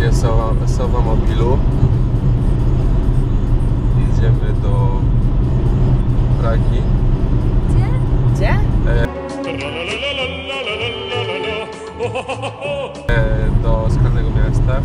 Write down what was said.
serwisie Sowa, Sowa Mobilu. Idziemy do Pragi. Gdzie? e, do Skalnego Miasta.